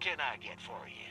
Can I get for you?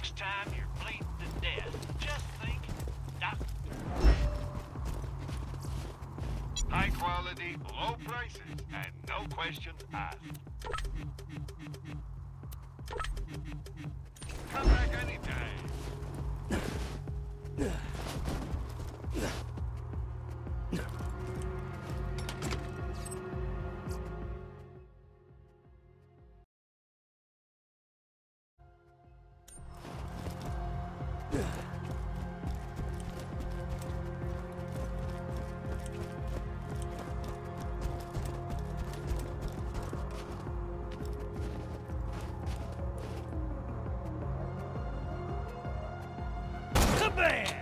Next time you're bleeding to death, just think, doctor. High quality, low prices, and no questions asked. Come back anytime. Hate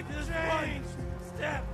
Life is one step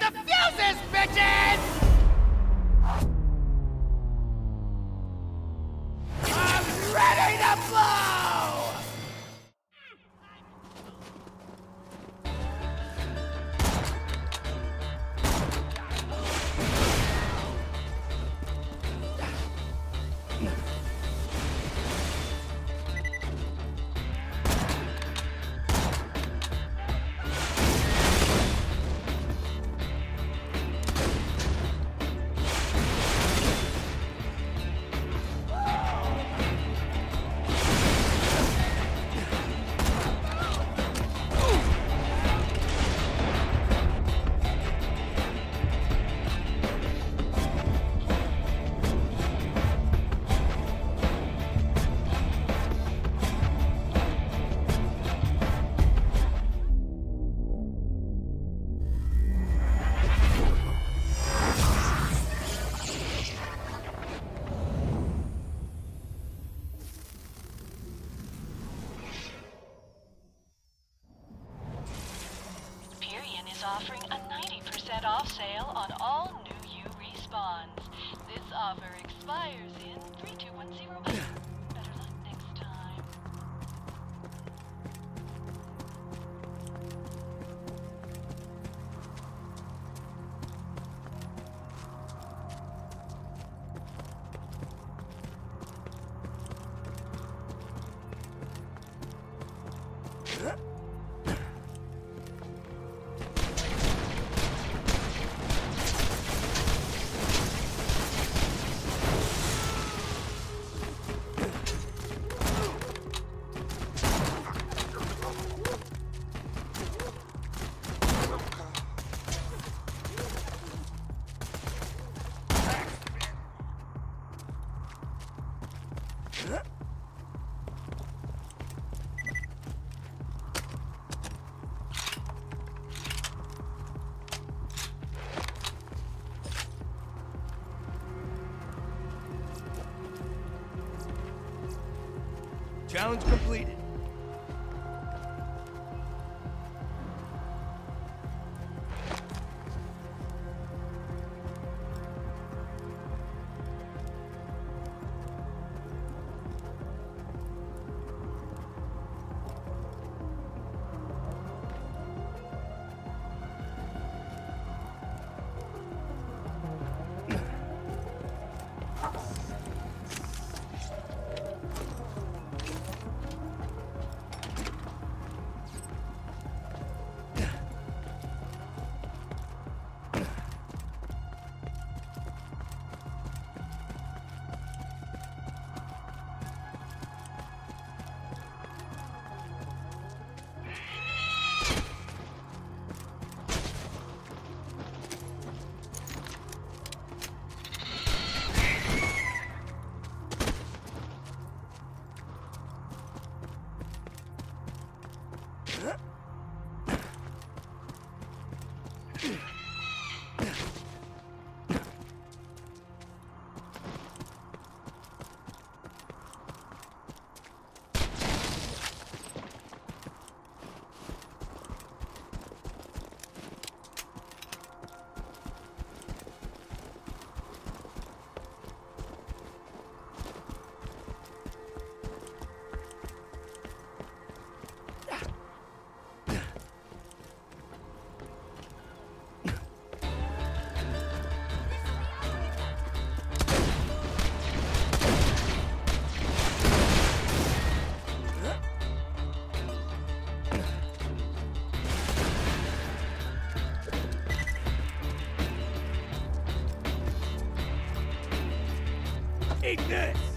the fuses, bitches! 90% off sale on all New-U respawns. This offer expires in 3210. Challenge completed. This!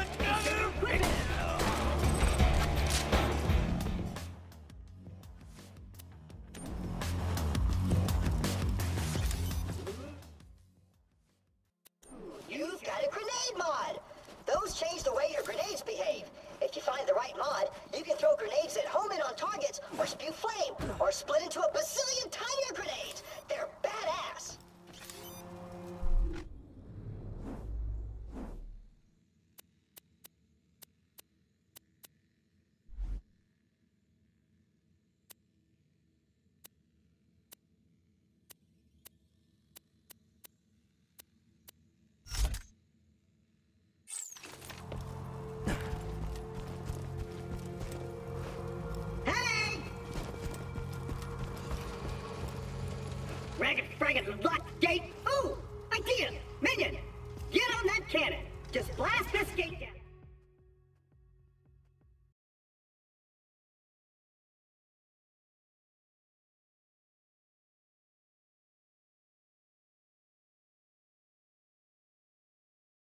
Let's go!